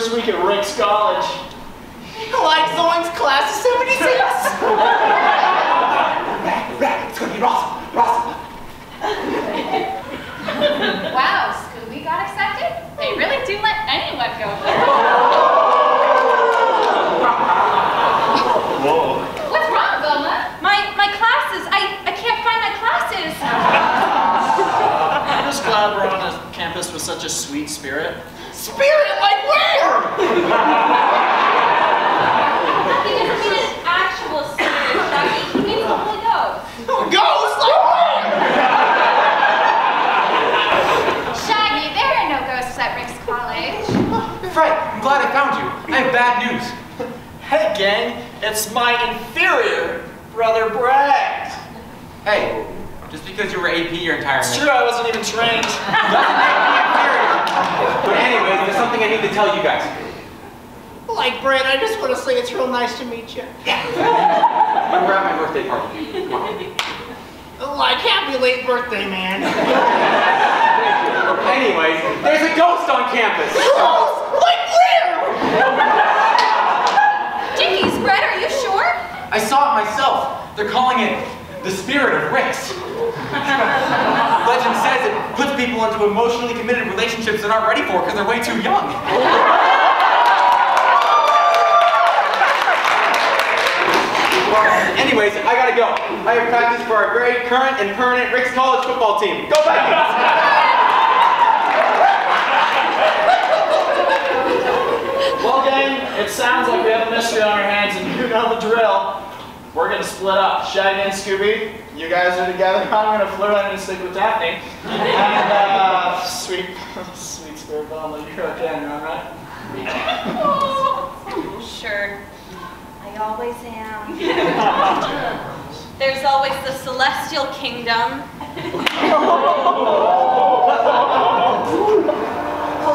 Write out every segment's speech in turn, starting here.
first week at Rick's College. Like Zoinks class of 76. It's gonna be Ross. Ross. Wow, Scooby got accepted? They really do let anyone go there. Whoa. What's wrong, Velma? My my classes. I I can't find my classes. I'm just glad we're on a campus with such a sweet spirit. Spirit, like where? He doesn't mean an actual spirit, Shaggy. He means the Holy Ghost. Ghost, like where? Shaggy, there are no ghosts at Rick's College. Fred, I'm glad I found you. I have bad news. Hey, gang, it's my inferior brother Bragg. Hey, just because you were AP your entire It's life. true, I wasn't even trained. Doesn't make me inferior. But anyways, there's something I need to tell you guys. Like, Brad, I just want to say it's real nice to meet you. We're at my birthday party. Come on. Oh, like, happy late birthday, man. Anyways, there's a ghost on campus. Ghost, like where? Jinkies, Brett, are you sure? I saw it myself. They're calling it the spirit of Ricks. Legend says it puts people into emotionally committed relationships they're not ready for because they're way too young. Well, anyways, I gotta go. I have practice for our very current and permanent Ricks College football team. Go Vikings! Well, gang, it sounds like we have a mystery on our hands, and you know the drill. We're gonna split up. Shaggy and Scooby, you guys are together. I'm gonna flirt on and stick with Daphne. And, uh, sweet, sweet spirit Velma, you're okay, all right? Sure. I always am. There's always the celestial kingdom.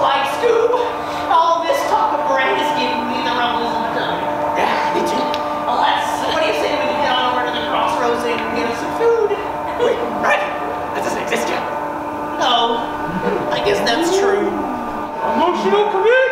Like, Scoob, that's true. Emotional commitment!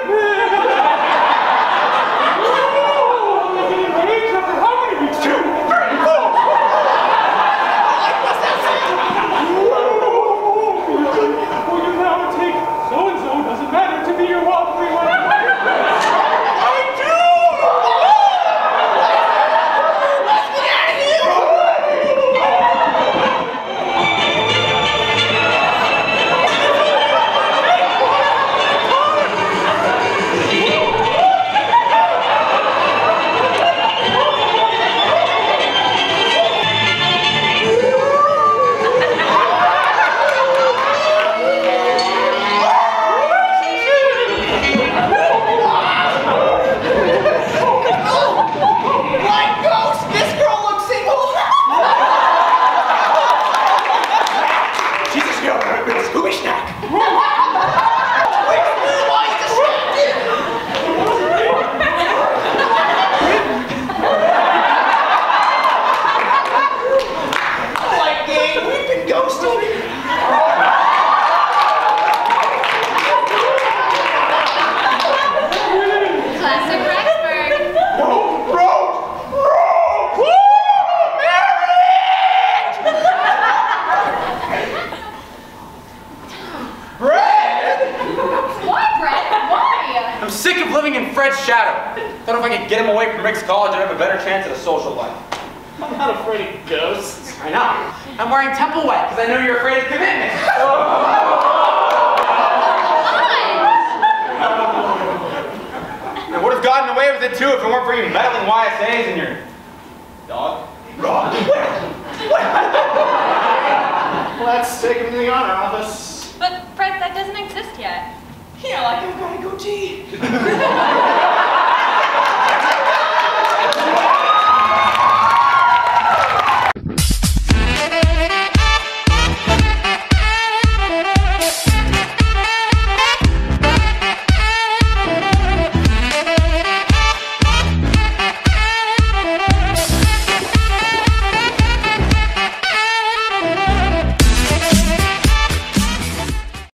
I'm sick of living in Fred's shadow. Thought if I could get him away from Rick's college, I'd have a better chance at a social life. I'm not afraid of ghosts. I know. I'm wearing temple white because I know you're afraid of commitment. I would have gotten away with it too if it weren't for you meddling YSAs and your dog. Dog? Let's take him to the honor office. But Fred, that doesn't exist yet. Yeah, like I've got a goatee.